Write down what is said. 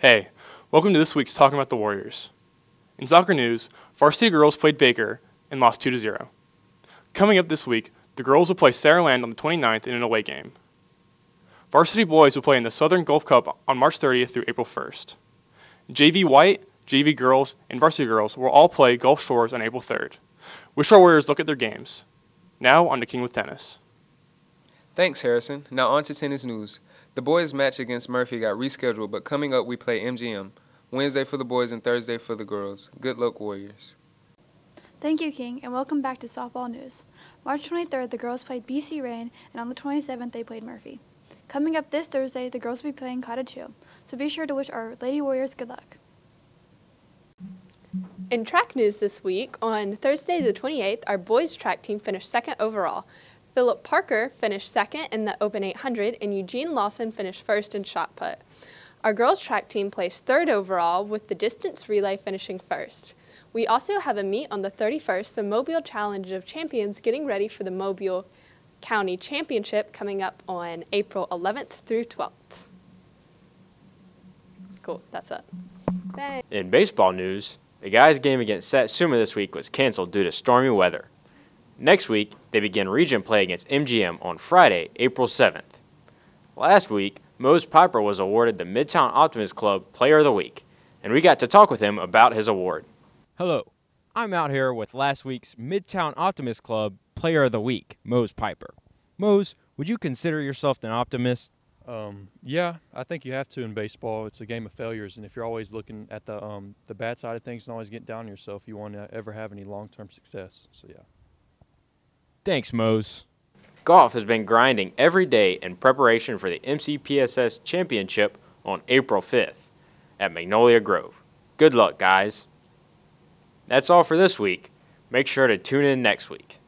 Hey, welcome to this week's Talking About the Warriors. In soccer news, varsity girls played Baker and lost 2 0. Coming up this week, the girls will play Saraland on the 29th in an away game. Varsity boys will play in the Southern Gulf Cup on March 30th through April 1st. JV White, JV girls, and varsity girls will all play Gulf Shores on April 3rd. Wish our Warriors look at their games. Now on to King with Tennis. Thanks, Harrison. Now on to tennis news. The boys' match against Murphy got rescheduled, but coming up we play MGM. Wednesday for the boys and Thursday for the girls. Good luck, Warriors. Thank you, King, and welcome back to softball news. March 23rd, the girls played BC Rain, and on the 27th, they played Murphy. Coming up this Thursday, the girls will be playing Cottage Hill, so be sure to wish our Lady Warriors good luck. In track news this week, on Thursday the 28th, our boys track team finished second overall. Philip Parker finished second in the Open 800, and Eugene Lawson finished first in shot put. Our girls track team placed third overall, with the distance relay finishing first. We also have a meet on the 31st, the Mobile Challenge of Champions, getting ready for the Mobile County Championship coming up on April 11th through 12th. Cool, that's it. Thanks. In baseball news, the guys' game against Satsuma this week was canceled due to stormy weather. Next week, they begin region play against MGM on Friday, April 7th. Last week, Mose Piper was awarded the Midtown Optimist Club Player of the Week, and we got to talk with him about his award. Hello, I'm out here with last week's Midtown Optimist Club Player of the Week, Mose Piper. Mose, would you consider yourself an optimist? Um, yeah, I think you have to in baseball. It's a game of failures, and if you're always looking at the um, the bad side of things and always getting down on yourself, you want to ever have any long-term success. So yeah. Thanks, Mose. Golf has been grinding every day in preparation for the MCPSS Championship on April 5th at Magnolia Grove. Good luck, guys. That's all for this week. Make sure to tune in next week.